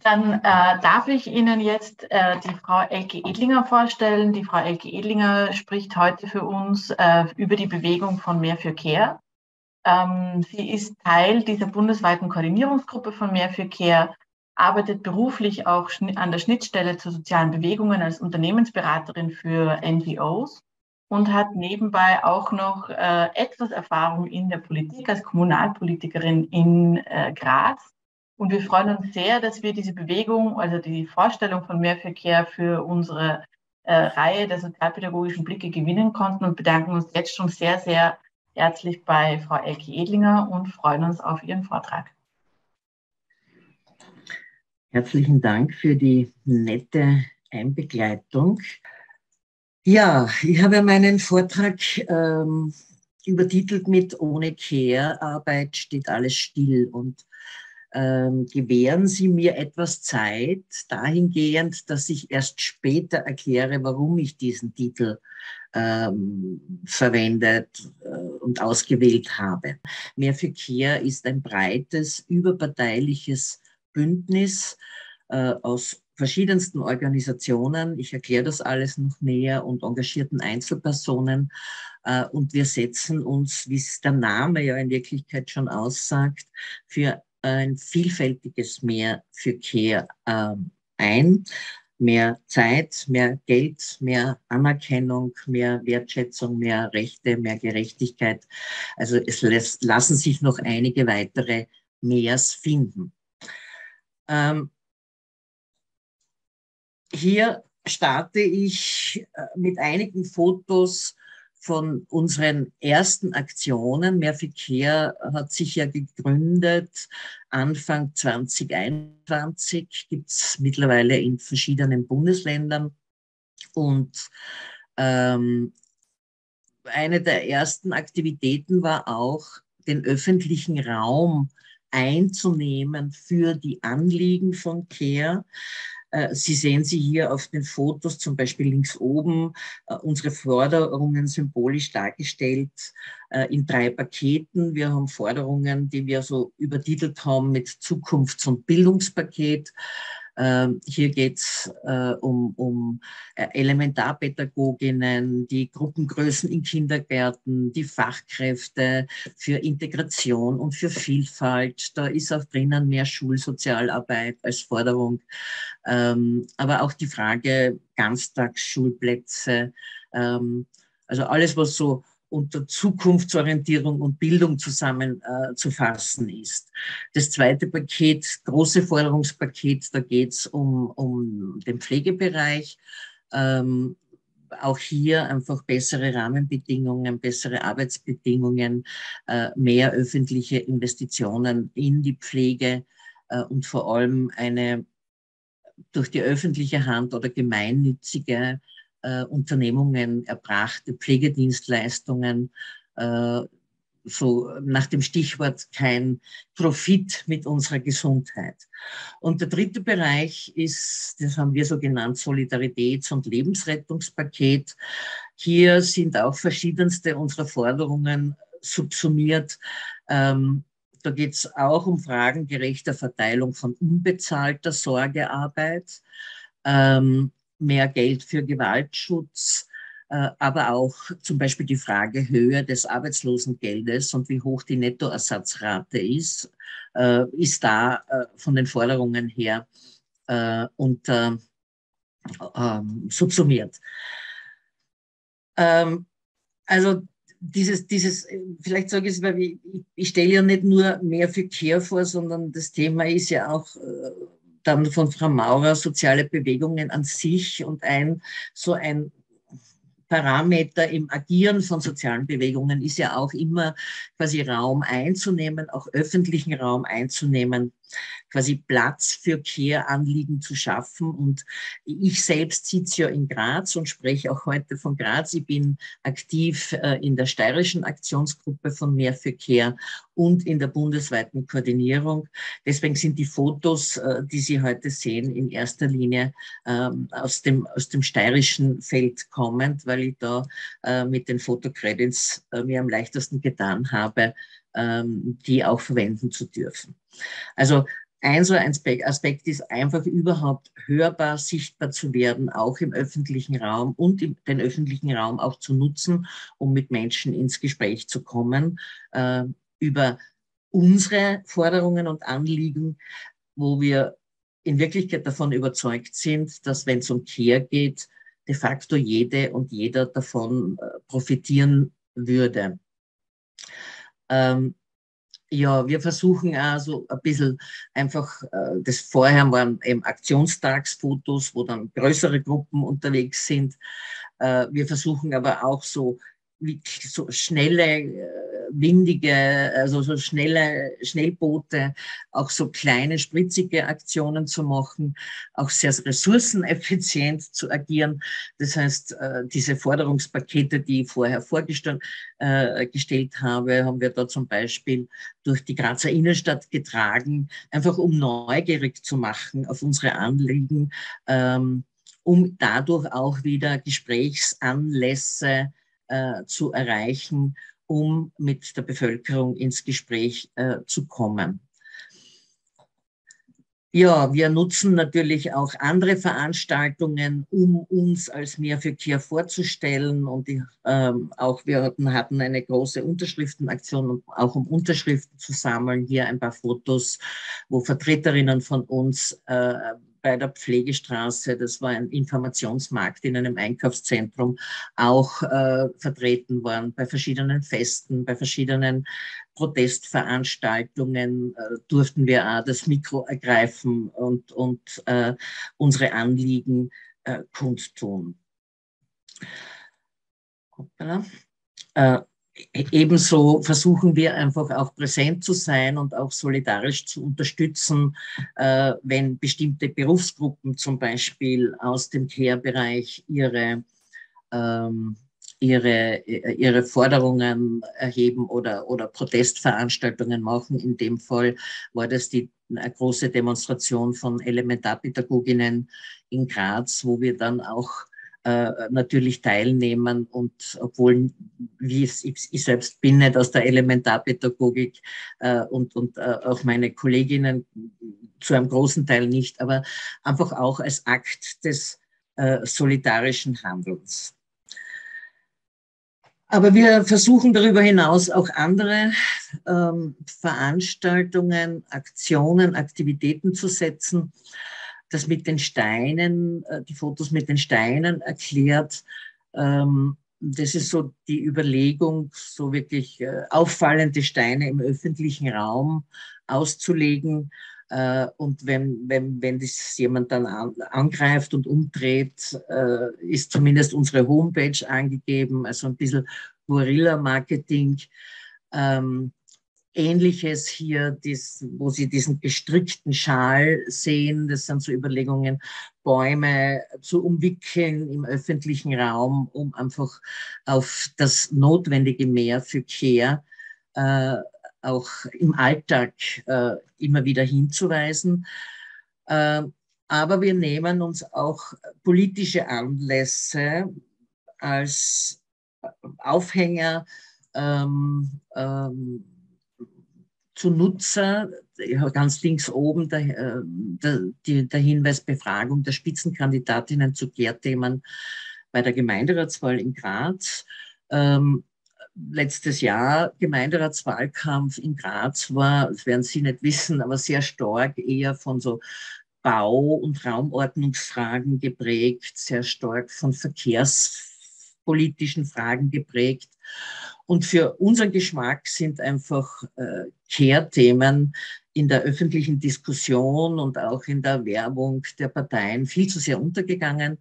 Dann äh, darf ich Ihnen jetzt äh, die Frau Elke Edlinger vorstellen. Die Frau Elke Edlinger spricht heute für uns äh, über die Bewegung von Mehr für Care. Ähm, sie ist Teil dieser bundesweiten Koordinierungsgruppe von Mehr für Care, arbeitet beruflich auch an der Schnittstelle zu sozialen Bewegungen als Unternehmensberaterin für NGOs und hat nebenbei auch noch äh, etwas Erfahrung in der Politik als Kommunalpolitikerin in äh, Graz und wir freuen uns sehr, dass wir diese Bewegung, also die Vorstellung von Mehrverkehr für unsere äh, Reihe der sozialpädagogischen Blicke gewinnen konnten und bedanken uns jetzt schon sehr, sehr herzlich bei Frau Elke Edlinger und freuen uns auf Ihren Vortrag. Herzlichen Dank für die nette Einbegleitung. Ja, ich habe meinen Vortrag ähm, übertitelt mit Ohne Care-Arbeit steht alles still und ähm, gewähren Sie mir etwas Zeit dahingehend, dass ich erst später erkläre, warum ich diesen Titel ähm, verwendet äh, und ausgewählt habe. Mehr für Care ist ein breites, überparteiliches Bündnis äh, aus verschiedensten Organisationen, ich erkläre das alles noch näher, und engagierten Einzelpersonen. Äh, und wir setzen uns, wie es der Name ja in Wirklichkeit schon aussagt, für ein vielfältiges Mehr für Care äh, ein. Mehr Zeit, mehr Geld, mehr Anerkennung, mehr Wertschätzung, mehr Rechte, mehr Gerechtigkeit. Also es lässt, lassen sich noch einige weitere Mehrs finden. Ähm, hier starte ich äh, mit einigen Fotos von unseren ersten Aktionen. Mehr Verkehr hat sich ja gegründet Anfang 2021, gibt es mittlerweile in verschiedenen Bundesländern. Und ähm, eine der ersten Aktivitäten war auch, den öffentlichen Raum einzunehmen für die Anliegen von Care. Äh, sie sehen sie hier auf den Fotos, zum Beispiel links oben, äh, unsere Forderungen symbolisch dargestellt äh, in drei Paketen. Wir haben Forderungen, die wir so übertitelt haben mit Zukunfts- und Bildungspaket. Ähm, hier geht es äh, um, um äh, Elementarpädagoginnen, die Gruppengrößen in Kindergärten, die Fachkräfte für Integration und für Vielfalt. Da ist auch drinnen mehr Schulsozialarbeit als Forderung. Ähm, aber auch die Frage Ganztagsschulplätze. Ähm, also alles, was so unter Zukunftsorientierung und Bildung zusammenzufassen äh, ist. Das zweite Paket, große Forderungspaket, da geht es um, um den Pflegebereich. Ähm, auch hier einfach bessere Rahmenbedingungen, bessere Arbeitsbedingungen, äh, mehr öffentliche Investitionen in die Pflege äh, und vor allem eine durch die öffentliche Hand oder gemeinnützige äh, Unternehmungen erbrachte Pflegedienstleistungen, äh, so nach dem Stichwort kein Profit mit unserer Gesundheit. Und der dritte Bereich ist, das haben wir so genannt, Solidaritäts- und Lebensrettungspaket. Hier sind auch verschiedenste unserer Forderungen subsumiert. Ähm, da geht es auch um Fragen gerechter Verteilung von unbezahlter Sorgearbeit. Ähm, mehr Geld für Gewaltschutz, äh, aber auch zum Beispiel die Frage Höhe des Arbeitslosengeldes und wie hoch die Nettoersatzrate ist, äh, ist da äh, von den Forderungen her unter ähm, subsumiert. Ähm, also dieses, dieses, vielleicht sage ich es, weil ich, ich stelle ja nicht nur mehr für Care vor, sondern das Thema ist ja auch dann von Frau Maurer soziale Bewegungen an sich und ein so ein Parameter im Agieren von sozialen Bewegungen ist ja auch immer quasi Raum einzunehmen, auch öffentlichen Raum einzunehmen quasi Platz für Care-Anliegen zu schaffen. Und ich selbst sitze ja in Graz und spreche auch heute von Graz. Ich bin aktiv äh, in der steirischen Aktionsgruppe von Mehr für Care und in der bundesweiten Koordinierung. Deswegen sind die Fotos, äh, die Sie heute sehen, in erster Linie ähm, aus dem, aus dem steirischen Feld kommend, weil ich da äh, mit den Fotocredits mir am leichtesten getan habe, ähm, die auch verwenden zu dürfen. Also ein so ein Aspekt ist einfach überhaupt hörbar, sichtbar zu werden, auch im öffentlichen Raum und den öffentlichen Raum auch zu nutzen, um mit Menschen ins Gespräch zu kommen äh, über unsere Forderungen und Anliegen, wo wir in Wirklichkeit davon überzeugt sind, dass wenn es um Care geht, de facto jede und jeder davon äh, profitieren würde. Ähm, ja, wir versuchen also ein bisschen einfach, äh, das vorher waren eben Aktionstagsfotos, wo dann größere Gruppen unterwegs sind. Äh, wir versuchen aber auch so, wie, so schnelle äh, windige, also so schnelle Schnellboote, auch so kleine, spritzige Aktionen zu machen, auch sehr ressourceneffizient zu agieren. Das heißt, äh, diese Forderungspakete, die ich vorher vorgestellt äh, habe, haben wir da zum Beispiel durch die Grazer Innenstadt getragen, einfach um neugierig zu machen auf unsere Anliegen, ähm, um dadurch auch wieder Gesprächsanlässe äh, zu erreichen um mit der Bevölkerung ins Gespräch äh, zu kommen. Ja, wir nutzen natürlich auch andere Veranstaltungen, um uns als Mehr für Care vorzustellen. Und die, ähm, auch wir hatten, hatten eine große Unterschriftenaktion, auch um Unterschriften zu sammeln. Hier ein paar Fotos, wo Vertreterinnen von uns äh, bei der Pflegestraße, das war ein Informationsmarkt in einem Einkaufszentrum, auch äh, vertreten waren bei verschiedenen Festen, bei verschiedenen Protestveranstaltungen äh, durften wir auch das Mikro ergreifen und, und äh, unsere Anliegen äh, kundtun. Hoppala. Ebenso versuchen wir einfach auch präsent zu sein und auch solidarisch zu unterstützen, äh, wenn bestimmte Berufsgruppen zum Beispiel aus dem Care-Bereich ihre, ähm, ihre, ihre Forderungen erheben oder, oder Protestveranstaltungen machen. In dem Fall war das die eine große Demonstration von Elementarpädagoginnen in Graz, wo wir dann auch natürlich teilnehmen. Und obwohl wie ich, ich, selbst bin nicht aus der Elementarpädagogik äh, und, und äh, auch meine Kolleginnen zu einem großen Teil nicht, aber einfach auch als Akt des äh, solidarischen Handelns. Aber wir versuchen darüber hinaus auch andere ähm, Veranstaltungen, Aktionen, Aktivitäten zu setzen, das mit den Steinen, äh, die Fotos mit den Steinen erklärt. Ähm, das ist so die Überlegung, so wirklich äh, auffallende Steine im öffentlichen Raum auszulegen. Äh, und wenn, wenn, wenn das jemand dann angreift und umdreht, ist zumindest unsere Homepage angegeben, also ein bisschen Guerilla-Marketing. Ähm, Ähnliches hier, dies, wo Sie diesen gestrickten Schal sehen. Das sind so Überlegungen, Bäume zu umwickeln im öffentlichen Raum, um einfach auf das notwendige Mehr für Care äh, auch im Alltag äh, immer wieder hinzuweisen. Äh, aber wir nehmen uns auch politische Anlässe als Aufhänger ähm, ähm, zu Nutzer, ganz links oben der, äh, der, der Hinweis Befragung der Spitzenkandidatinnen zu Kehrthemen bei der Gemeinderatswahl in Graz. Ähm, letztes Jahr Gemeinderatswahlkampf in Graz war, das werden Sie nicht wissen, aber sehr stark eher von so Bau- und Raumordnungsfragen geprägt, sehr stark von verkehrspolitischen Fragen geprägt. Und für unseren Geschmack sind einfach äh, Care-Themen in der öffentlichen Diskussion und auch in der Werbung der Parteien viel zu sehr untergegangen.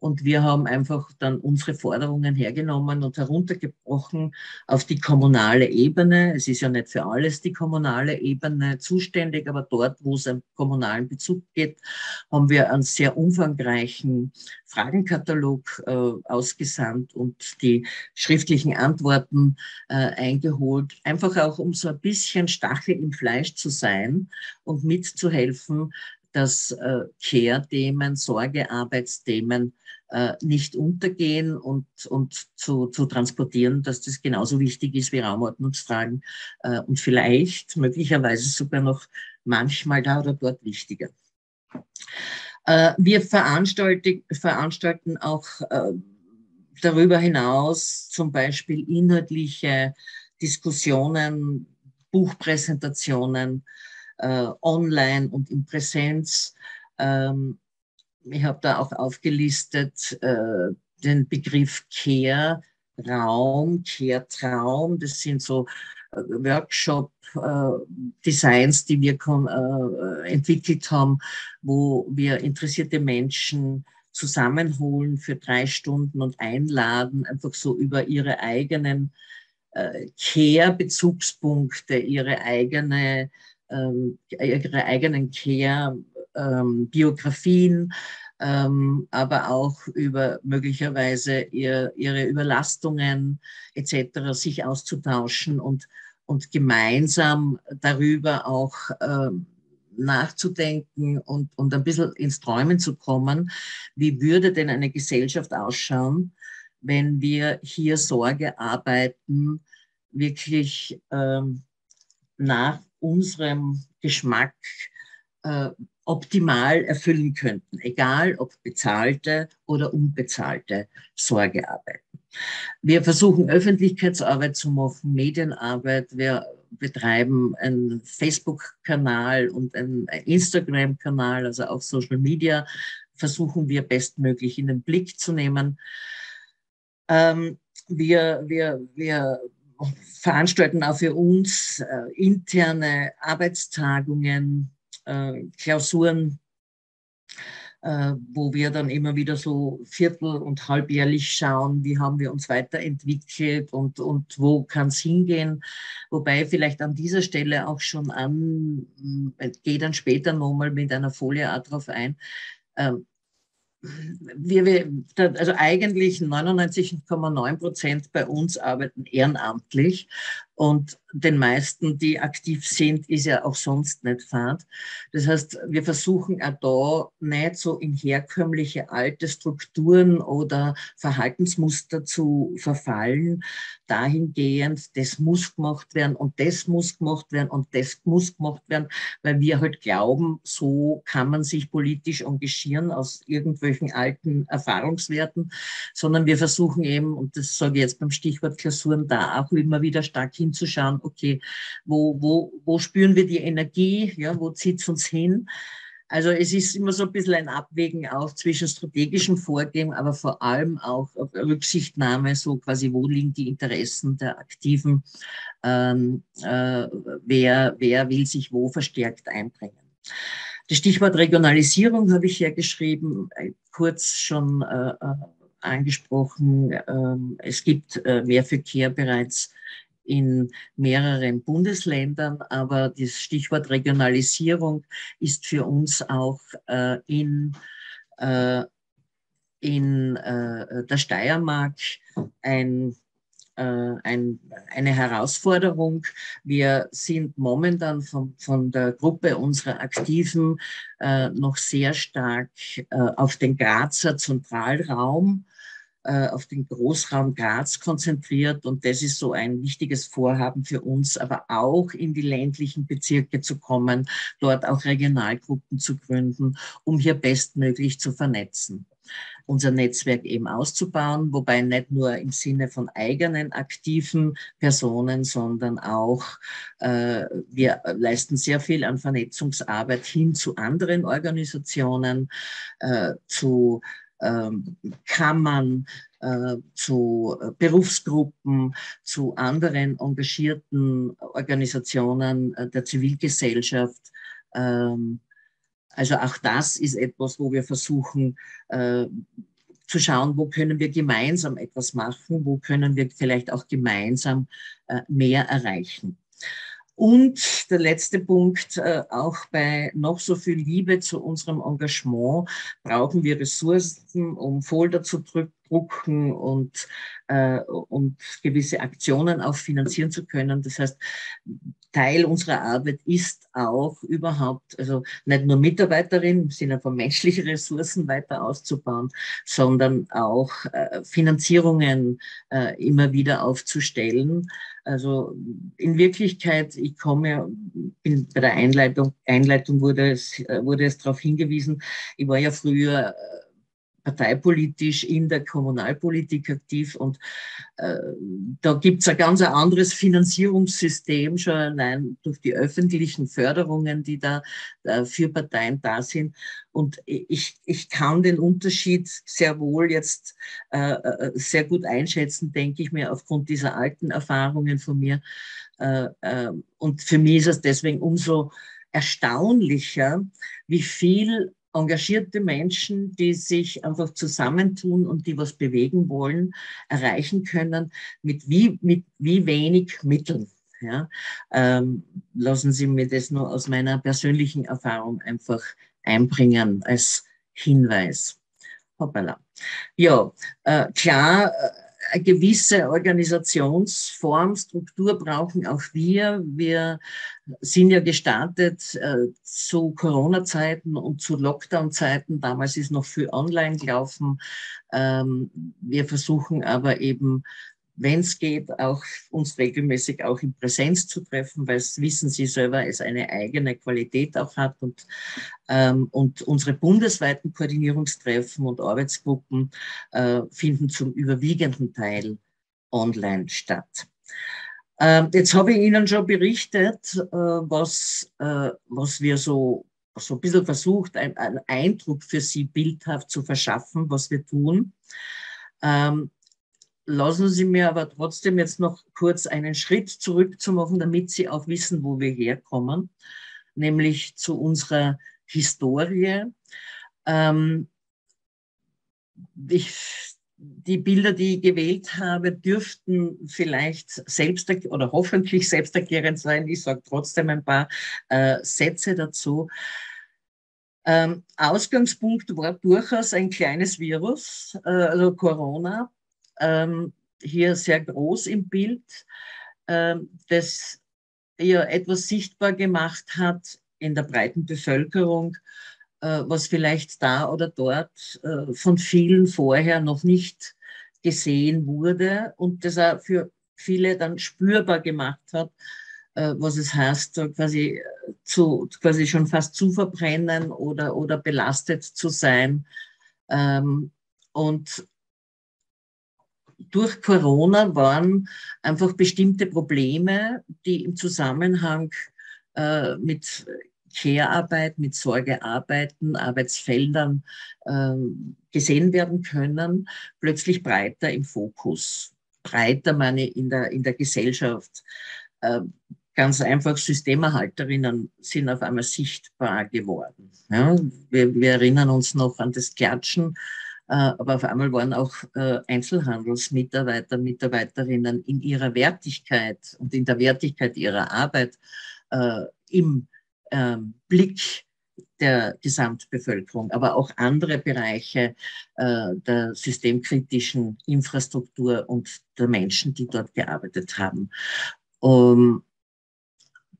Und wir haben einfach dann unsere Forderungen hergenommen und heruntergebrochen auf die kommunale Ebene. Es ist ja nicht für alles die kommunale Ebene zuständig, aber dort, wo es einen kommunalen Bezug geht, haben wir einen sehr umfangreichen Fragenkatalog äh, ausgesandt und die schriftlichen Antworten äh, eingeholt. Einfach auch, um so ein bisschen Stachel im Fleisch zu sein und mitzuhelfen, dass äh, Care-Themen, Sorgearbeitsthemen äh, nicht untergehen und, und zu, zu transportieren, dass das genauso wichtig ist wie Raumordnungsfragen äh, und vielleicht möglicherweise sogar noch manchmal da oder dort wichtiger. Äh, wir veranstalten auch äh, darüber hinaus zum Beispiel inhaltliche Diskussionen, Buchpräsentationen, äh, online und in Präsenz. Ähm, ich habe da auch aufgelistet äh, den Begriff Care, Raum, Care, Traum. Das sind so äh, Workshop-Designs, äh, die wir äh, entwickelt haben, wo wir interessierte Menschen zusammenholen für drei Stunden und einladen, einfach so über ihre eigenen Care-Bezugspunkte, ihre eigene, ähm, ihre eigenen Care-Biografien, ähm, aber auch über möglicherweise ihr, ihre Überlastungen etc. sich auszutauschen und, und gemeinsam darüber auch ähm, nachzudenken und, und ein bisschen ins Träumen zu kommen, wie würde denn eine Gesellschaft ausschauen, wenn wir hier Sorgearbeiten wirklich ähm, nach unserem Geschmack äh, optimal erfüllen könnten, egal ob bezahlte oder unbezahlte Sorgearbeiten. Wir versuchen Öffentlichkeitsarbeit zu machen, Medienarbeit. Wir betreiben einen Facebook-Kanal und einen Instagram-Kanal, also auch Social Media, versuchen wir bestmöglich in den Blick zu nehmen. Ähm, wir, wir, wir veranstalten auch für uns äh, interne Arbeitstagungen, äh, Klausuren, äh, wo wir dann immer wieder so viertel- und halbjährlich schauen, wie haben wir uns weiterentwickelt und, und wo kann es hingehen. Wobei vielleicht an dieser Stelle auch schon an, äh, gehe dann später nochmal mit einer Folie auch drauf ein, ähm, wir, wir, also eigentlich 99,9 Prozent bei uns arbeiten ehrenamtlich und den meisten, die aktiv sind, ist ja auch sonst nicht Fahrt. Das heißt, wir versuchen auch da nicht so in herkömmliche alte Strukturen oder Verhaltensmuster zu verfallen. Dahingehend, das muss gemacht werden und das muss gemacht werden und das muss gemacht werden, weil wir halt glauben, so kann man sich politisch engagieren aus irgendwelchen alten Erfahrungswerten, sondern wir versuchen eben, und das sage ich jetzt beim Stichwort Klausuren, da auch immer wieder stark hinzuschauen, okay, wo, wo, wo spüren wir die Energie, ja, wo zieht es uns hin? Also es ist immer so ein bisschen ein Abwägen auch zwischen strategischem Vorgehen, aber vor allem auch Rücksichtnahme, so quasi, wo liegen die Interessen der Aktiven, ähm, äh, wer, wer will sich wo verstärkt einbringen. Das Stichwort Regionalisierung habe ich hier geschrieben, äh, kurz schon äh, äh angesprochen. Ähm, es gibt äh, mehr Verkehr bereits in mehreren Bundesländern, aber das Stichwort Regionalisierung ist für uns auch äh, in, äh, in äh, der Steiermark ein, äh, ein, eine Herausforderung. Wir sind momentan von, von der Gruppe unserer Aktiven äh, noch sehr stark äh, auf den Grazer Zentralraum auf den Großraum Graz konzentriert. Und das ist so ein wichtiges Vorhaben für uns, aber auch in die ländlichen Bezirke zu kommen, dort auch Regionalgruppen zu gründen, um hier bestmöglich zu vernetzen. Unser Netzwerk eben auszubauen, wobei nicht nur im Sinne von eigenen aktiven Personen, sondern auch äh, wir leisten sehr viel an Vernetzungsarbeit hin zu anderen Organisationen, äh, zu Kammern, äh, zu äh, Berufsgruppen, zu anderen engagierten Organisationen äh, der Zivilgesellschaft. Ähm, also auch das ist etwas, wo wir versuchen zu schauen, wo können wir gemeinsam etwas machen, wo können wir vielleicht auch gemeinsam mehr erreichen. Und der letzte Punkt, äh, auch bei noch so viel Liebe zu unserem Engagement brauchen wir Ressourcen, um Folder zu drucken und, äh, und gewisse Aktionen auch finanzieren zu können. Das heißt, Teil unserer Arbeit ist auch überhaupt, also nicht nur Mitarbeiterin im Sinne von menschlichen Ressourcen weiter auszubauen, sondern auch äh, Finanzierungen äh, immer wieder aufzustellen. Also in Wirklichkeit, ich komme, bin bei der Einleitung, Einleitung wurde es, äh, wurde es darauf hingewiesen, ich war ja früher äh, parteipolitisch in der Kommunalpolitik aktiv und äh, da gibt es ein ganz anderes Finanzierungssystem schon allein durch die öffentlichen Förderungen, die da äh, für Parteien da sind. Und ich, ich kann den Unterschied sehr wohl jetzt äh, äh sehr gut einschätzen, denke ich mir, aufgrund dieser alten Erfahrungen von mir. Äh, äh, und für mich ist es deswegen umso erstaunlicher, wie viel engagierte Menschen, die sich einfach zusammentun und die was bewegen wollen, erreichen können mit wie, mit wie wenig Mitteln. Ja, ähm, lassen Sie mir das nur aus meiner persönlichen Erfahrung einfach einbringen als Hinweis. Hoppala. Ja, äh, klar, äh, eine gewisse Organisationsform, Struktur brauchen auch wir. Wir sind ja gestartet äh, zu Corona-Zeiten und zu Lockdown-Zeiten. Damals ist noch viel online gelaufen. Ähm, wir versuchen aber eben wenn es geht, auch uns regelmäßig auch in Präsenz zu treffen, weil es wissen Sie selber, es eine eigene Qualität auch hat und, ähm, und unsere bundesweiten Koordinierungstreffen und Arbeitsgruppen äh, finden zum überwiegenden Teil online statt. Ähm, jetzt habe ich Ihnen schon berichtet, äh, was, äh, was wir so so ein bisschen versucht, einen Eindruck für Sie bildhaft zu verschaffen, was wir tun. Ähm, Lassen Sie mir aber trotzdem jetzt noch kurz einen Schritt zurück zu machen, damit Sie auch wissen, wo wir herkommen, nämlich zu unserer Historie. Ähm, ich, die Bilder, die ich gewählt habe, dürften vielleicht selbst oder hoffentlich selbsterklärend sein. Ich sage trotzdem ein paar äh, Sätze dazu. Ähm, Ausgangspunkt war durchaus ein kleines Virus, äh, also Corona, ähm, hier sehr groß im Bild, ähm, das ja etwas sichtbar gemacht hat in der breiten Bevölkerung, äh, was vielleicht da oder dort äh, von vielen vorher noch nicht gesehen wurde und das auch für viele dann spürbar gemacht hat, äh, was es heißt, quasi, zu, quasi schon fast zu verbrennen oder, oder belastet zu sein. Ähm, und durch Corona waren einfach bestimmte Probleme, die im Zusammenhang äh, mit Care-Arbeit, mit Sorgearbeiten, Arbeitsfeldern äh, gesehen werden können, plötzlich breiter im Fokus. Breiter meine in der, in der Gesellschaft. Äh, ganz einfach Systemerhalterinnen sind auf einmal sichtbar geworden. Ja, wir, wir erinnern uns noch an das Klatschen aber auf einmal waren auch äh, Einzelhandelsmitarbeiter, Mitarbeiterinnen in ihrer Wertigkeit und in der Wertigkeit ihrer Arbeit äh, im ähm, Blick der Gesamtbevölkerung, aber auch andere Bereiche der systemkritischen Infrastruktur und der Menschen, die dort gearbeitet haben.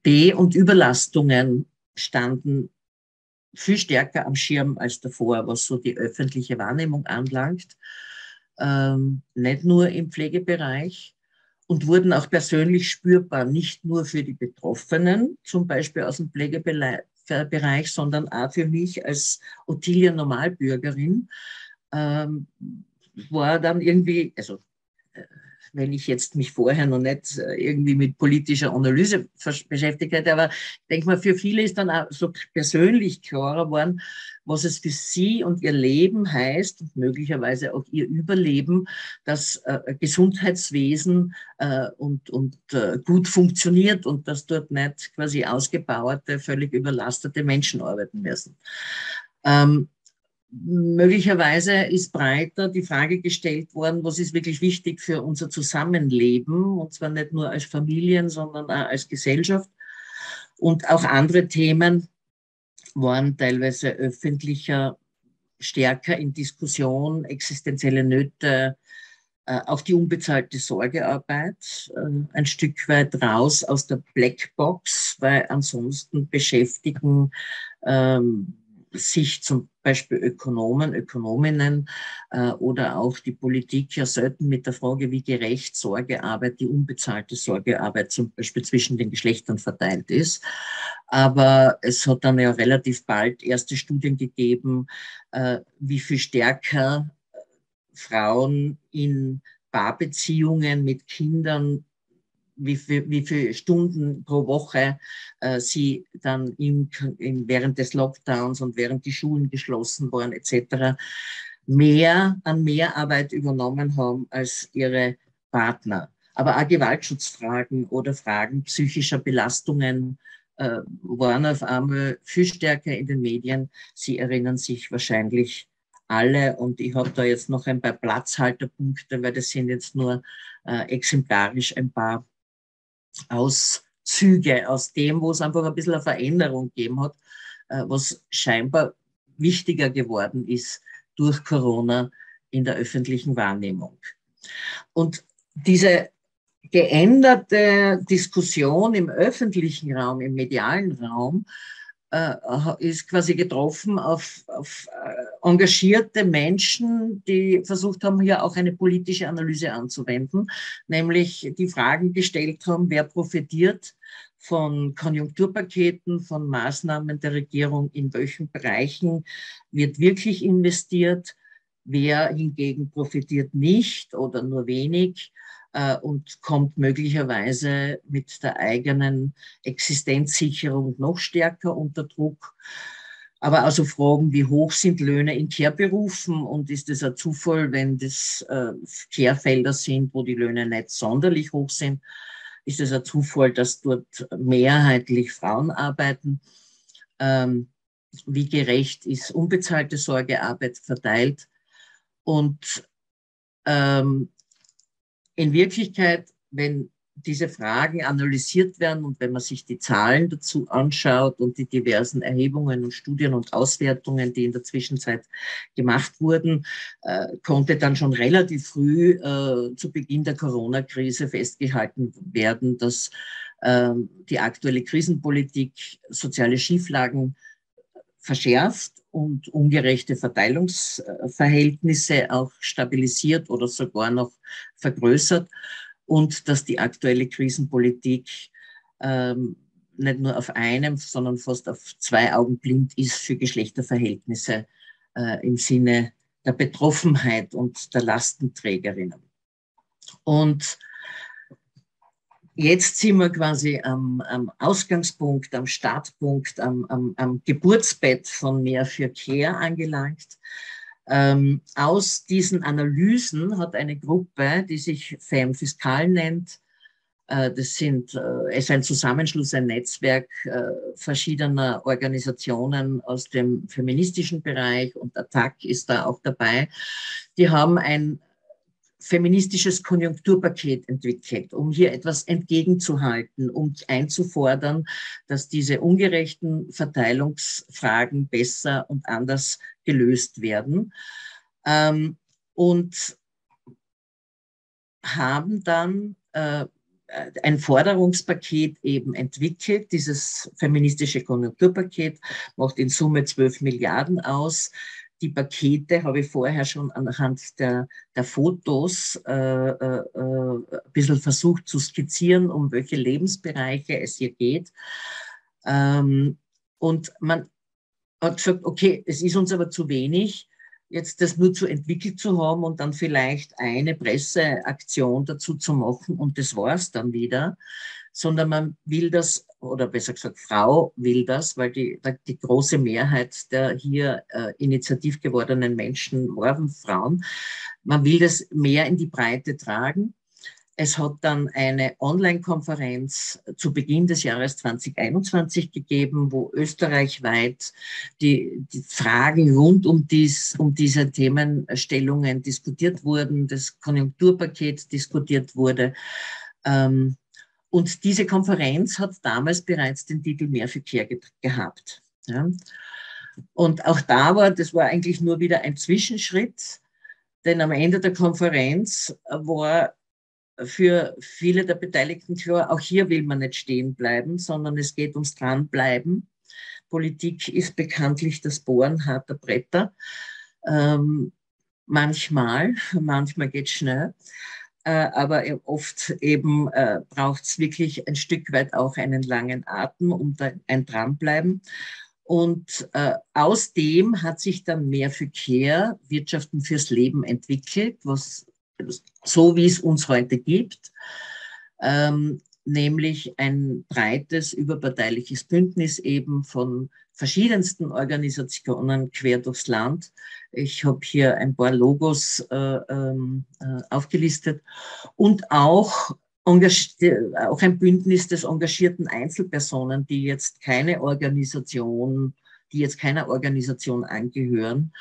B- und Überlastungen standen viel stärker am Schirm als davor, was so die öffentliche Wahrnehmung anlangt. Ähm, nicht nur im Pflegebereich und wurden auch persönlich spürbar, nicht nur für die Betroffenen, zum Beispiel aus dem Pflegebereich, sondern auch für mich als Ottilia Normalbürgerin, ähm, war dann irgendwie, also äh, wenn ich jetzt mich vorher noch nicht äh, irgendwie mit politischer Analyse beschäftigt hätte. Aber ich denke mal, für viele ist dann auch so persönlich klarer geworden, was es für sie und ihr Leben heißt und möglicherweise auch ihr Überleben, dass äh, Gesundheitswesen äh, und, und äh, gut funktioniert und dass dort nicht quasi ausgebauerte, völlig überlastete Menschen arbeiten müssen. Ähm, möglicherweise ist breiter die Frage gestellt worden, was ist wirklich wichtig für unser Zusammenleben, und zwar nicht nur als Familien, sondern auch als Gesellschaft. Und auch andere Themen waren teilweise öffentlicher stärker in Diskussion, existenzielle Nöte, äh, auch die unbezahlte Sorgearbeit äh, ein Stück weit raus aus der Blackbox, weil ansonsten beschäftigen ähm, sich zum Beispiel Ökonomen, Ökonominnen äh, oder auch die Politik ja selten mit der Frage, wie gerecht Sorgearbeit, die unbezahlte Sorgearbeit zum Beispiel zwischen den Geschlechtern verteilt ist. Aber es hat dann ja relativ bald erste Studien gegeben, äh, wie viel stärker Frauen in Paarbeziehungen mit Kindern wie, viel, wie viele Stunden pro Woche äh, sie dann im, im, während des Lockdowns und während die Schulen geschlossen waren etc. mehr an Mehrarbeit übernommen haben als ihre Partner. Aber auch Gewaltschutzfragen oder Fragen psychischer Belastungen äh, waren auf einmal viel stärker in den Medien. Sie erinnern sich wahrscheinlich alle und ich habe da jetzt noch ein paar Platzhalterpunkte, weil das sind jetzt nur äh, exemplarisch ein paar Auszüge aus dem, wo es einfach ein bisschen eine Veränderung gegeben hat, äh, was scheinbar wichtiger geworden ist durch Corona in der öffentlichen Wahrnehmung. Und diese geänderte Diskussion im öffentlichen Raum, im medialen Raum, ist quasi getroffen auf, auf äh, engagierte Menschen, die versucht haben, hier auch eine politische Analyse anzuwenden, nämlich die Fragen gestellt haben, wer profitiert von Konjunkturpaketen, von Maßnahmen der Regierung, in welchen Bereichen wird wirklich investiert, wer hingegen profitiert nicht oder nur wenig äh, und kommt möglicherweise mit der eigenen Existenzsicherung noch stärker unter Druck. Aber also Fragen, wie hoch sind Löhne in Kehrberufen und ist es ein Zufall, wenn das äh, Kehrfelder sind, wo die Löhne nicht sonderlich hoch sind? Ist es ein Zufall, dass dort mehrheitlich Frauen arbeiten? Ähm, wie gerecht ist unbezahlte Sorgearbeit verteilt? Und ähm, in Wirklichkeit, wenn diese Fragen analysiert werden und wenn man sich die Zahlen dazu anschaut und die diversen Erhebungen und Studien und Auswertungen, die in der Zwischenzeit gemacht wurden, äh, konnte dann schon relativ früh äh, zu Beginn der Corona-Krise festgehalten werden, dass äh, die aktuelle Krisenpolitik soziale Schieflagen verschärft und ungerechte Verteilungsverhältnisse auch stabilisiert oder sogar noch vergrößert und dass die aktuelle Krisenpolitik ähm, nicht nur auf einem, sondern fast auf zwei Augen blind ist für Geschlechterverhältnisse äh, im Sinne der Betroffenheit und der Lastenträgerinnen. Und jetzt sind wir quasi am, am Ausgangspunkt, am Startpunkt, am, am, am, Geburtsbett von Mehr für Care angelangt. Ähm, aus diesen Analysen hat eine Gruppe, die sich FEM Fiskal nennt, äh, das sind, äh, ist ein Zusammenschluss, ein Netzwerk äh, verschiedener Organisationen aus dem feministischen Bereich und ATTAC ist da auch dabei. Die haben ein feministisches Konjunkturpaket entwickelt, um hier etwas entgegenzuhalten, um einzufordern, dass diese ungerechten Verteilungsfragen besser und anders gelöst werden. Ähm, und haben dann äh, ein Forderungspaket eben entwickelt. Dieses feministische Konjunkturpaket macht in Summe 12 Milliarden aus die Pakete habe ich vorher schon anhand der, der Fotos äh, äh, äh, ein bisschen versucht zu skizzieren, um welche Lebensbereiche es hier geht. Ähm, und man hat gesagt, okay, es ist uns aber zu wenig, jetzt das nur zu entwickelt zu haben und dann vielleicht eine Presseaktion dazu zu machen und das war es dann wieder, sondern man will das oder besser gesagt, Frau will das, weil die, die große Mehrheit der hier äh, initiativ gewordenen Menschen waren Frauen. Man will das mehr in die Breite tragen. Es hat dann eine Online-Konferenz zu Beginn des Jahres 2021 gegeben, wo österreichweit die, die Fragen rund um, dies, um diese Themenstellungen diskutiert wurden, das Konjunkturpaket diskutiert wurde. Ähm, und diese Konferenz hat damals bereits den Titel Mehr Verkehr ge gehabt. Ja. Und auch da war, das war eigentlich nur wieder ein Zwischenschritt, denn am Ende der Konferenz war für viele der Beteiligten klar, auch hier will man nicht stehen bleiben, sondern es geht ums Dranbleiben. Politik ist bekanntlich das Bohren harter Bretter. Ähm, manchmal, manchmal geht es schnell, aber oft eben äh, braucht es wirklich ein Stück weit auch einen langen Atem und ein Dranbleiben. Und äh, aus dem hat sich dann mehr für Care, Wirtschaften fürs Leben entwickelt, was so wie es uns heute gibt, ähm, nämlich ein breites überparteiliches Bündnis eben von verschiedensten Organisationen quer durchs Land. Ich habe hier ein paar Logos äh, ähm, äh, aufgelistet und auch, auch ein Bündnis des engagierten Einzelpersonen, die jetzt keine Organisation die jetzt keiner Organisation angehören,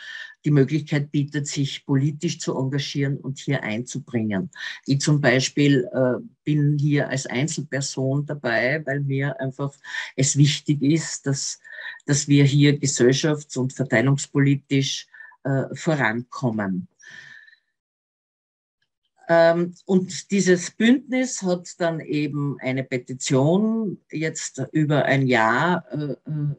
die Möglichkeit bietet, sich politisch zu engagieren und hier einzubringen. Ich zum Beispiel äh, bin hier als Einzelperson dabei, weil mir einfach es wichtig ist, dass, dass wir hier gesellschafts- und verteilungspolitisch äh, vorankommen. Ähm, und dieses Bündnis hat dann eben eine Petition jetzt über ein Jahr äh, äh,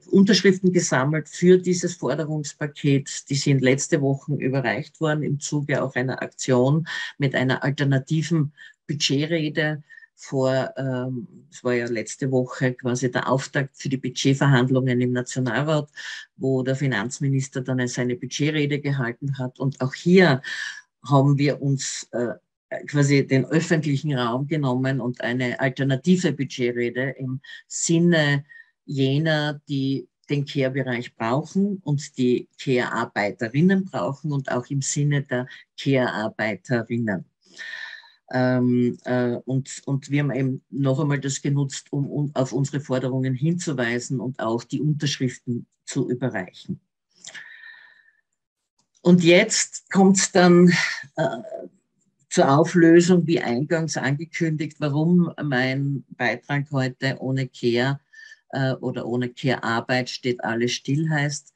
Unterschriften gesammelt für dieses Forderungspaket. Die sind letzte Woche überreicht worden im Zuge auch einer Aktion mit einer alternativen Budgetrede vor, ähm, es war ja letzte Woche quasi der Auftakt für die Budgetverhandlungen im Nationalrat, wo der Finanzminister dann seine Budgetrede gehalten hat. Und auch hier haben wir uns äh, quasi den öffentlichen Raum genommen und eine alternative Budgetrede im Sinne jener, die den Care-Bereich brauchen und die Care-Arbeiterinnen brauchen und auch im Sinne der Care-Arbeiterinnen. Ähm, äh, und, und wir haben eben noch einmal das genutzt, um, um auf unsere Forderungen hinzuweisen und auch die Unterschriften zu überreichen. Und jetzt kommt dann äh, zur Auflösung, wie eingangs angekündigt, warum mein Beitrag heute ohne Care äh, oder ohne Care-Arbeit steht alles still heißt.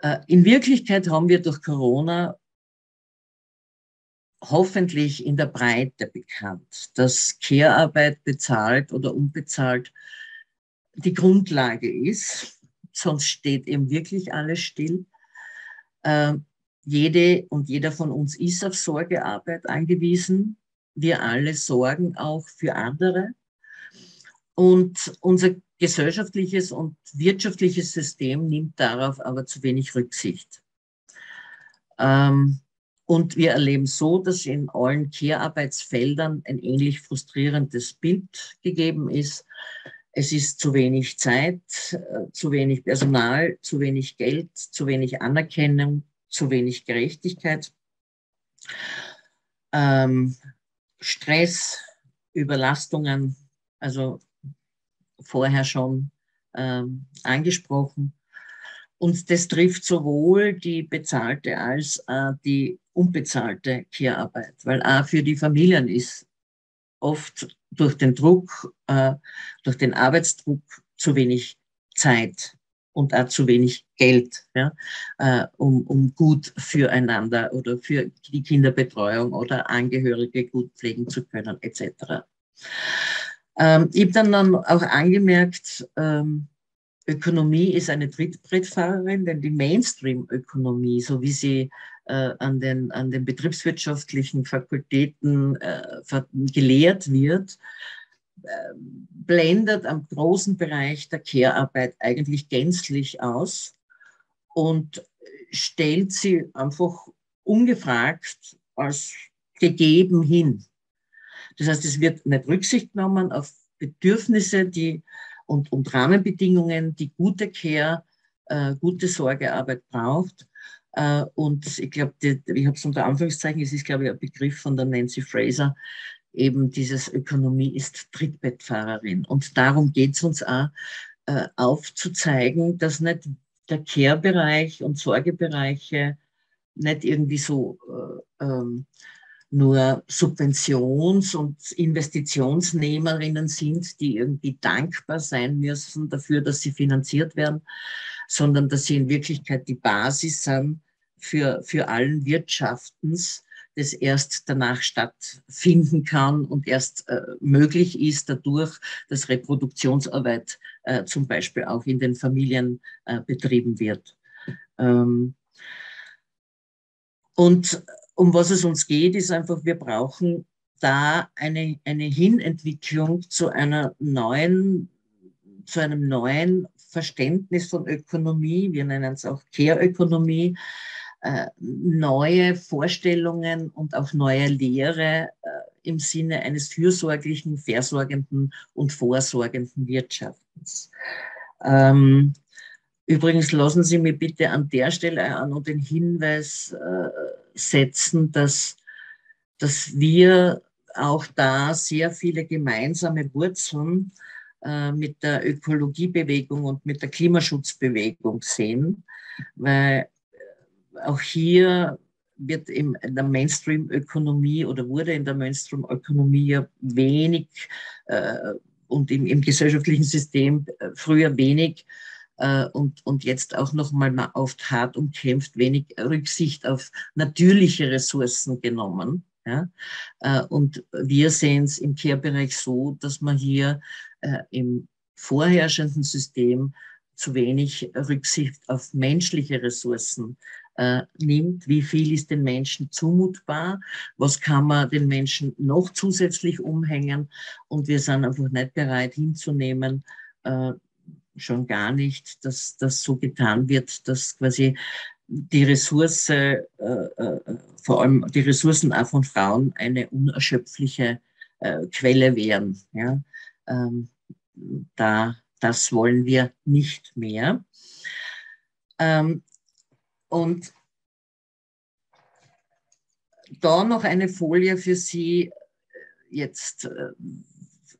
Äh, in Wirklichkeit haben wir durch Corona hoffentlich in der Breite bekannt, dass Care-Arbeit bezahlt oder unbezahlt die Grundlage ist. Sonst steht eben wirklich alles still. Äh, jede und jeder von uns ist auf Sorgearbeit angewiesen. Wir alle sorgen auch für andere. Und unser gesellschaftliches und wirtschaftliches System nimmt darauf aber zu wenig Rücksicht. Ähm, und wir erleben so, dass in allen Care-Arbeitsfeldern ein ähnlich frustrierendes Bild gegeben ist. Es ist zu wenig Zeit, äh, zu wenig Personal, zu wenig Geld, zu wenig Anerkennung, zu wenig Gerechtigkeit, ähm, Stress, Überlastungen, also vorher schon ähm, angesprochen. Und das trifft sowohl die bezahlte als äh, die unbezahlte Care-Arbeit, weil auch für die Familien ist oft durch den Druck, äh, durch den Arbeitsdruck zu wenig Zeit und auch zu wenig Geld, ja, äh, um, um gut füreinander oder für die Kinderbetreuung oder Angehörige gut pflegen zu können, etc. Ähm, ich habe dann, dann auch angemerkt, ähm, Ökonomie ist eine Trittbrettfahrerin, denn die Mainstream-Ökonomie, so wie sie äh, an, den, an den betriebswirtschaftlichen Fakultäten äh, gelehrt wird, blendet am großen Bereich der Care-Arbeit eigentlich gänzlich aus und stellt sie einfach ungefragt als gegeben hin. Das heißt, es wird nicht Rücksicht genommen auf Bedürfnisse die, und, und Rahmenbedingungen, die gute Care, äh, gute Sorgearbeit braucht. Äh, und ich glaube, ich habe es unter Anführungszeichen, es ist, glaube ich, ein Begriff von der Nancy Fraser, eben dieses Ökonomie ist Trittbettfahrerin. Und darum geht es uns auch, äh, aufzuzeigen, dass nicht der Care-Bereich und Sorgebereiche nicht irgendwie so äh, ähm, nur Subventions- und Investitionsnehmerinnen sind, die irgendwie dankbar sein müssen dafür, dass sie finanziert werden, sondern dass sie in Wirklichkeit die Basis sind für, für allen Wirtschaftens, das erst danach stattfinden kann und erst äh, möglich ist dadurch, dass Reproduktionsarbeit äh, zum Beispiel auch in den Familien äh, betrieben wird. Ähm, und um was es uns geht, ist einfach, wir brauchen da eine, eine Hinentwicklung zu einer neuen, zu einem neuen Verständnis von Ökonomie. Wir nennen es auch Care-Ökonomie. Äh, neue Vorstellungen und auch neue Lehre äh, im Sinne eines fürsorglichen, versorgenden und vorsorgenden Wirtschaftens. Ähm, übrigens lassen Sie mir bitte an der Stelle an und den Hinweis äh, setzen, dass, dass wir auch da sehr viele gemeinsame Wurzeln mit der Ökologiebewegung und mit der Klimaschutzbewegung sehen, weil auch hier wird in der Mainstream-Ökonomie oder wurde in der Mainstream-Ökonomie ja wenig äh, und im, im, gesellschaftlichen System äh, früher wenig äh, und, und jetzt auch noch mal oft hart umkämpft, wenig Rücksicht auf natürliche Ressourcen genommen. Ja? Äh, und wir sehen es im Care-Bereich so, dass man hier äh, im vorherrschenden System zu wenig Rücksicht auf menschliche Ressourcen äh, nimmt. Wie viel ist den Menschen zumutbar? Was kann man den Menschen noch zusätzlich umhängen? Und wir sind einfach nicht bereit hinzunehmen, äh, schon gar nicht, dass das so getan wird, dass quasi die Ressource, äh, äh, vor allem die Ressourcen auch von Frauen, eine unerschöpfliche äh, Quelle wären. Ja? Ähm, da, das wollen wir nicht mehr. Ähm, und da noch eine Folie für Sie, jetzt äh,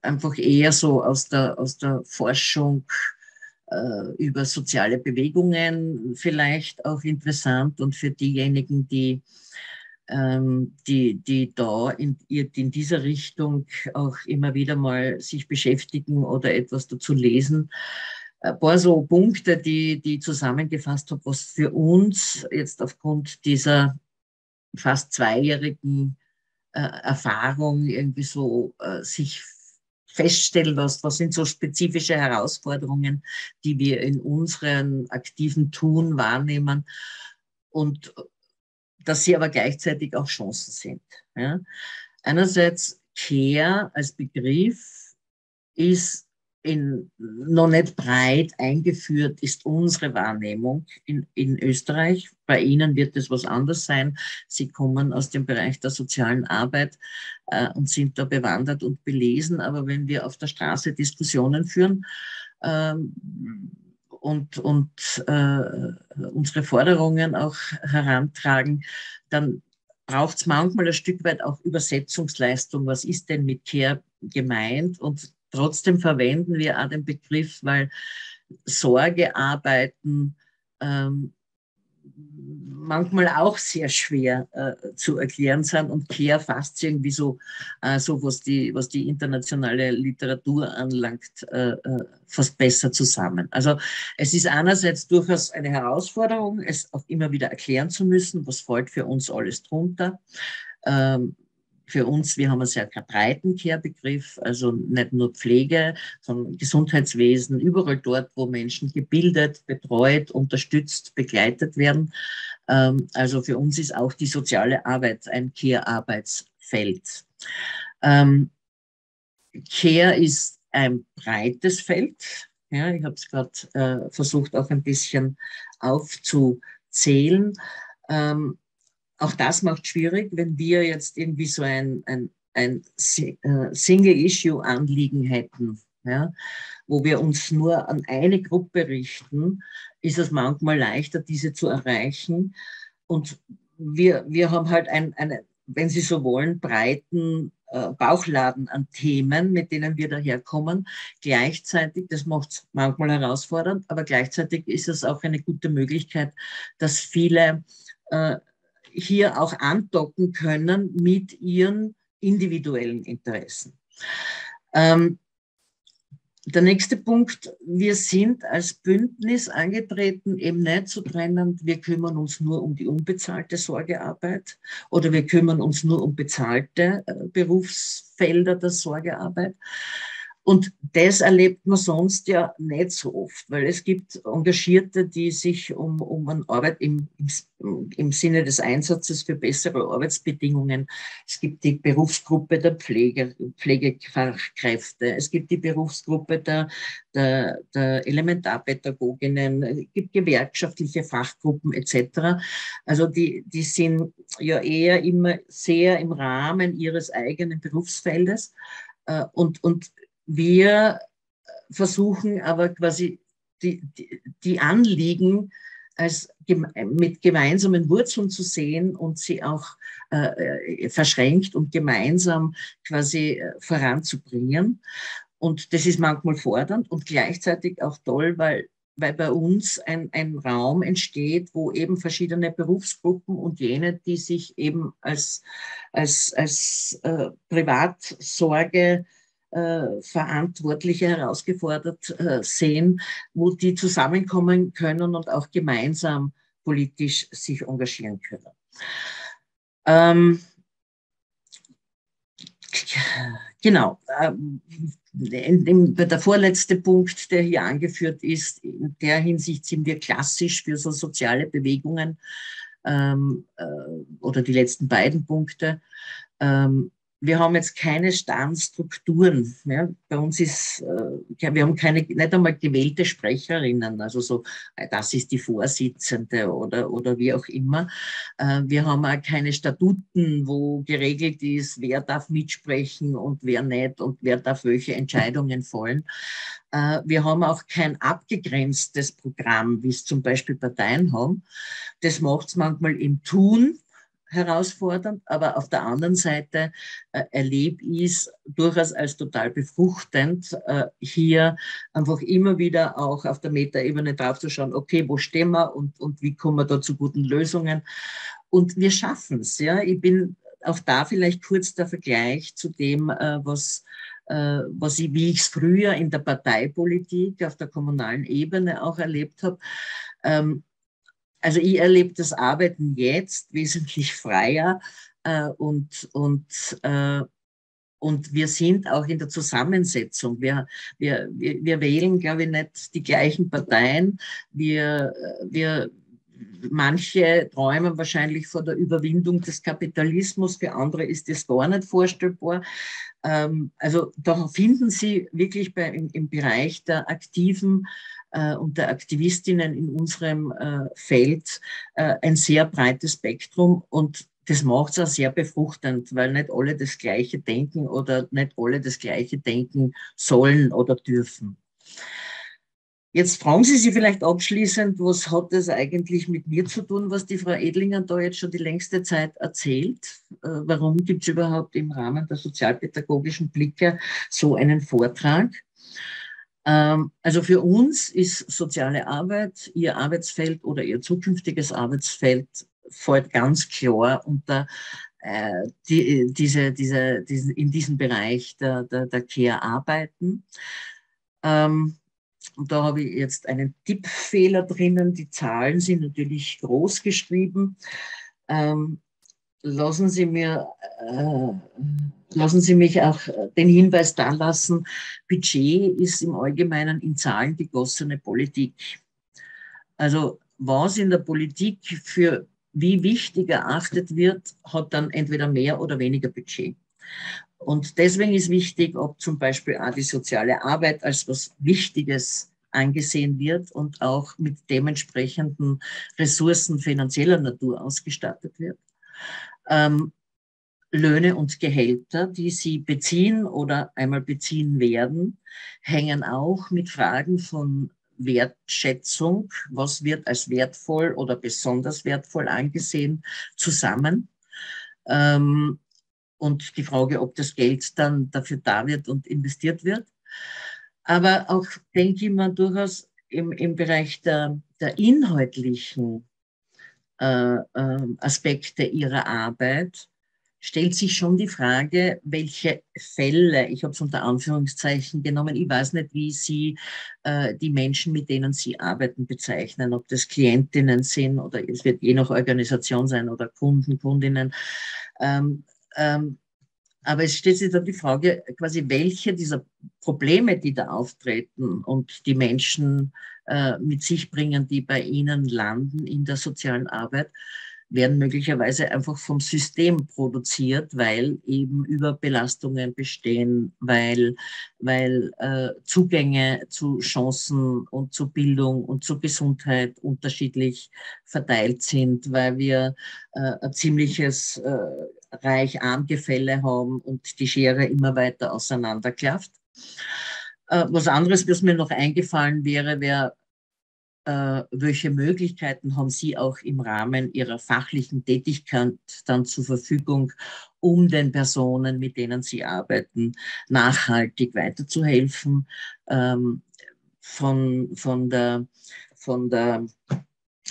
einfach eher so aus der, aus der Forschung äh, über soziale Bewegungen vielleicht auch interessant und für diejenigen, die, ähm, die, die da in, in dieser Richtung auch immer wieder mal sich beschäftigen oder etwas dazu lesen. Ein paar so Punkte, die, die zusammengefasst habe, was für uns jetzt aufgrund dieser fast zweijährigen äh, Erfahrung irgendwie so äh, sich feststellen lässt, was sind so spezifische Herausforderungen, die wir in unseren aktiven Tun wahrnehmen und dass sie aber gleichzeitig auch Chancen sind. Ja. Einerseits Care als Begriff ist in, noch nicht breit eingeführt ist unsere Wahrnehmung in, in Österreich. Bei Ihnen wird es was anderes sein. Sie kommen aus dem Bereich der sozialen Arbeit äh, und sind da bewandert und belesen. Aber wenn wir auf der Straße Diskussionen führen ähm, und, und äh, unsere Forderungen auch herantragen, dann braucht es manchmal ein Stück weit auch Übersetzungsleistung. Was ist denn mit Care gemeint? Und Trotzdem verwenden wir auch den Begriff, weil Sorgearbeiten ähm, manchmal auch sehr schwer äh, zu erklären sind und Care fasst irgendwie so, äh, so was, die, was die internationale Literatur anlangt, äh, äh, fast besser zusammen. Also es ist einerseits durchaus eine Herausforderung, es auch immer wieder erklären zu müssen, was fällt für uns alles drunter. Ähm, für uns, wir haben einen sehr breiten Care-Begriff, also nicht nur Pflege, sondern Gesundheitswesen, überall dort, wo Menschen gebildet, betreut, unterstützt, begleitet werden. Ähm, also für uns ist auch die soziale Arbeit ein Care-Arbeitsfeld. Ähm, Care ist ein breites Feld. Ja, ich habe es gerade äh, versucht, auch ein bisschen aufzuzählen. Ähm, auch das macht schwierig, wenn wir jetzt irgendwie so ein, ein, ein äh, Single-Issue-Anliegen hätten, ja, wo wir uns nur an eine Gruppe richten, ist es manchmal leichter, diese zu erreichen. Und wir, wir haben halt ein, eine, wenn Sie so wollen, breiten äh, Bauchladen an Themen, mit denen wir daherkommen. Gleichzeitig, das macht es manchmal herausfordernd, aber gleichzeitig ist es auch eine gute Möglichkeit, dass viele äh, hier auch andocken können mit ihren individuellen Interessen. Ähm, der nächste Punkt, wir sind als Bündnis angetreten, eben nicht zu trennen, wir kümmern uns nur um die unbezahlte Sorgearbeit oder wir kümmern uns nur um bezahlte äh, Berufsfelder der Sorgearbeit, und das erlebt man sonst ja nicht so oft, weil es gibt Engagierte, die sich um, um eine Arbeit im, im, im Sinne des Einsatzes für bessere Arbeitsbedingungen, es gibt die Berufsgruppe der Pflege, Pflegefachkräfte, es gibt die Berufsgruppe der, der, der Elementarpädagoginnen, es gibt gewerkschaftliche Fachgruppen etc. Also die, die sind ja eher immer sehr im Rahmen ihres eigenen Berufsfeldes. Äh, und, und wir versuchen aber quasi die, die, die Anliegen als mit gemeinsamen Wurzeln zu sehen und sie auch äh, verschränkt und gemeinsam quasi äh, voranzubringen. Und das ist manchmal fordernd und gleichzeitig auch toll, weil, weil bei uns ein, ein Raum entsteht, wo eben verschiedene Berufsgruppen und jene, die sich eben als, als, als äh, Privatsorge Verantwortliche herausgefordert äh, sehen, wo die zusammenkommen können und auch gemeinsam politisch sich engagieren können. Ähm, genau. Ähm, der vorletzte Punkt, der hier angeführt ist, in der Hinsicht sind wir klassisch für so soziale Bewegungen ähm, äh, oder die letzten beiden Punkte. Ähm, wir haben jetzt keine starren Strukturen. Ja. Bei uns ist, äh, wir haben keine, nicht einmal gewählte Sprecherinnen, also so, äh, das ist die Vorsitzende oder, oder wie auch immer. Äh, wir haben auch keine Statuten, wo geregelt ist, wer darf mitsprechen und wer nicht und wer darf welche Entscheidungen fallen. Wir haben auch kein abgegrenztes Programm, wie es zum Beispiel Parteien haben. Das macht es manchmal im Tun, herausfordernd, aber auf der anderen Seite äh, erlebe ich es durchaus als total befruchtend, äh, hier einfach immer wieder auch auf der Metaebene drauf zu schauen, okay, wo stehen wir und, und wie kommen wir da zu guten Lösungen. Und wir schaffen es. Ja? Ich bin auch da vielleicht kurz der Vergleich zu dem, äh, was äh, was ich, wie ich es früher in der Parteipolitik auf der kommunalen Ebene auch erlebt habe. Ähm, also ich erlebe das Arbeiten jetzt wesentlich freier äh, und, und, äh, und wir sind auch in der Zusammensetzung. Wir, wir, wir, wir wählen, glaube ich, nicht die gleichen Parteien. Wir, wir, manche träumen wahrscheinlich vor der Überwindung des Kapitalismus, für andere ist das gar nicht vorstellbar. Ähm, also da finden Sie wirklich bei, im, im Bereich der aktiven äh, und der Aktivistinnen in unserem äh, Feld äh, ein sehr breites Spektrum und das macht es auch sehr befruchtend, weil nicht alle das Gleiche denken oder nicht alle das Gleiche denken sollen oder dürfen. Jetzt fragen Sie sich vielleicht abschließend, was hat das eigentlich mit mir zu tun, was die Frau Edlinger da jetzt schon die längste Zeit erzählt? Äh, warum gibt es überhaupt im Rahmen der sozialpädagogischen Blicke so einen Vortrag? Ähm, also für uns ist soziale Arbeit, ihr Arbeitsfeld oder ihr zukünftiges Arbeitsfeld fällt ganz klar unter äh, die, diese, diese, diese, in diesem Bereich der, der, der Care-Arbeiten. Ähm, und da habe ich jetzt einen Tippfehler drinnen. Die Zahlen sind natürlich groß geschrieben. Ähm, lassen Sie mir, äh, lassen Sie mich auch den Hinweis da lassen, Budget ist im Allgemeinen in Zahlen gegossene Politik. Also was in der Politik für wie wichtig erachtet wird, hat dann entweder mehr oder weniger Budget. Und deswegen ist wichtig, ob zum Beispiel auch die soziale Arbeit als was Wichtiges angesehen wird und auch mit dementsprechenden Ressourcen finanzieller Natur ausgestattet wird ähm, Löhne und Gehälter, die sie beziehen oder einmal beziehen werden, hängen auch mit Fragen von Wertschätzung, was wird als wertvoll oder besonders wertvoll angesehen, zusammen. Ähm, und die Frage, ob das Geld dann dafür da wird und investiert wird. Aber auch, denke ich mal, durchaus im, im Bereich der, der inhaltlichen äh, ähm, Aspekte ihrer Arbeit stellt sich schon die Frage, welche Fälle, ich habe es unter Anführungszeichen genommen, ich weiß nicht, wie Sie äh, die Menschen, mit denen Sie arbeiten, bezeichnen, ob das Klientinnen sind oder es wird je nach Organisation sein oder Kunden, Kundinnen. Ähm, ähm, aber es stellt sich dann die Frage, quasi welche dieser Probleme, die da auftreten und die Menschen äh, mit sich bringen, die bei Ihnen landen in der sozialen Arbeit, werden möglicherweise einfach vom System produziert, weil eben Überbelastungen bestehen, weil, weil äh, Zugänge zu Chancen und zu Bildung und zu Gesundheit unterschiedlich verteilt sind, weil wir äh, ein ziemliches äh, Reich-Arm-Gefälle haben und die Schere immer weiter auseinanderklafft. Äh, was anderes, was mir noch eingefallen wäre, wäre welche Möglichkeiten haben Sie auch im Rahmen Ihrer fachlichen Tätigkeit dann zur Verfügung, um den Personen, mit denen Sie arbeiten, nachhaltig weiterzuhelfen? Ähm, von, von der, von der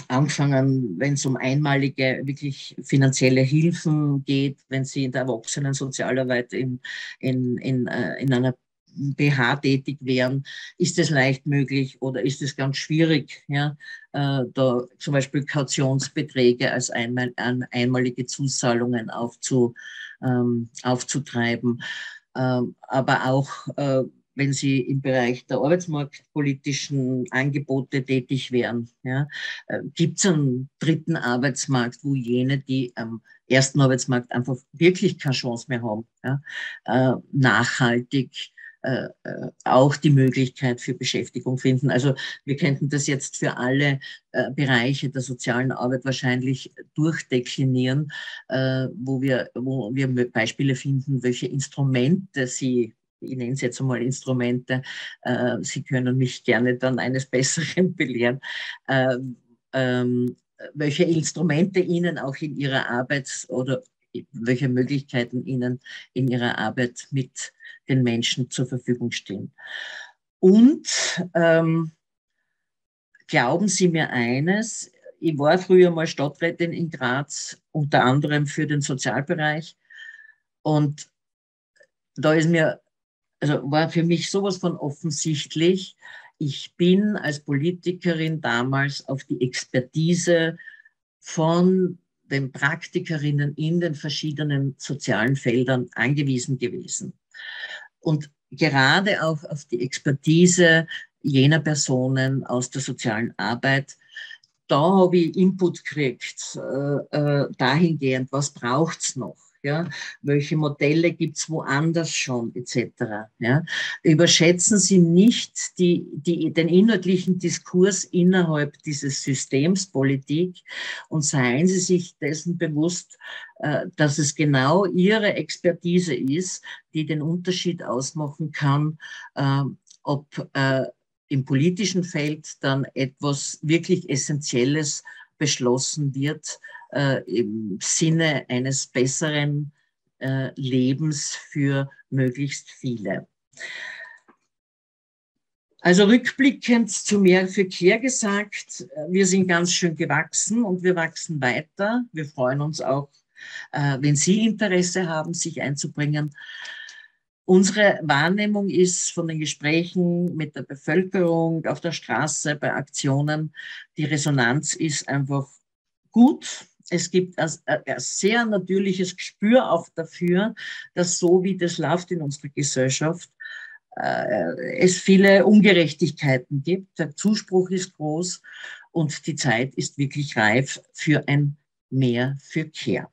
angefangen, wenn es um einmalige, wirklich finanzielle Hilfen geht, wenn Sie in der Erwachsenen-Sozialarbeit in, in, in, äh, in einer BH tätig wären, ist es leicht möglich oder ist es ganz schwierig, ja, äh, da zum Beispiel Kautionsbeträge als einmal, einmalige Zuzahlungen aufzu, ähm, aufzutreiben. Ähm, aber auch äh, wenn Sie im Bereich der arbeitsmarktpolitischen Angebote tätig wären. Ja, äh, Gibt es einen dritten Arbeitsmarkt, wo jene, die am ersten Arbeitsmarkt einfach wirklich keine Chance mehr haben, ja, äh, nachhaltig äh, äh, auch die Möglichkeit für Beschäftigung finden. Also wir könnten das jetzt für alle äh, Bereiche der sozialen Arbeit wahrscheinlich durchdeklinieren, äh, wo, wir, wo wir Beispiele finden, welche Instrumente sie ich nenne es jetzt einmal Instrumente, äh, Sie können mich gerne dann eines Besseren belehren, ähm, welche Instrumente Ihnen auch in Ihrer Arbeit oder welche Möglichkeiten Ihnen in Ihrer Arbeit mit den Menschen zur Verfügung stehen. Und ähm, glauben Sie mir eines, ich war früher mal Stadträtin in Graz, unter anderem für den Sozialbereich. Und da ist mir, also war für mich sowas von offensichtlich, ich bin als Politikerin damals auf die Expertise von den Praktikerinnen in den verschiedenen sozialen Feldern angewiesen gewesen. Und gerade auch auf die Expertise jener Personen aus der sozialen Arbeit, da habe ich Input gekriegt, äh, äh, dahingehend, was braucht's noch? Ja, welche Modelle gibt's woanders schon, etc. Ja. Überschätzen Sie nicht die, die, den inhaltlichen Diskurs innerhalb dieses Systems Politik und seien Sie sich dessen bewusst, äh, dass es genau Ihre Expertise ist, die den Unterschied ausmachen kann, äh, ob äh, im politischen Feld dann etwas wirklich Essentielles beschlossen wird, äh, im Sinne eines besseren äh, Lebens für möglichst viele. Also rückblickend zu mehr Verkehr gesagt, wir sind ganz schön gewachsen und wir wachsen weiter. Wir freuen uns auch, äh, wenn Sie Interesse haben, sich einzubringen. Unsere Wahrnehmung ist von den Gesprächen mit der Bevölkerung auf der Straße, bei Aktionen, die Resonanz ist einfach gut. Es gibt ein, sehr natürliches Gespür auch dafür, dass so wie das läuft in unserer Gesellschaft, äh, es viele Ungerechtigkeiten gibt. Der Zuspruch ist groß und die Zeit ist wirklich reif für ein Mehr für Care.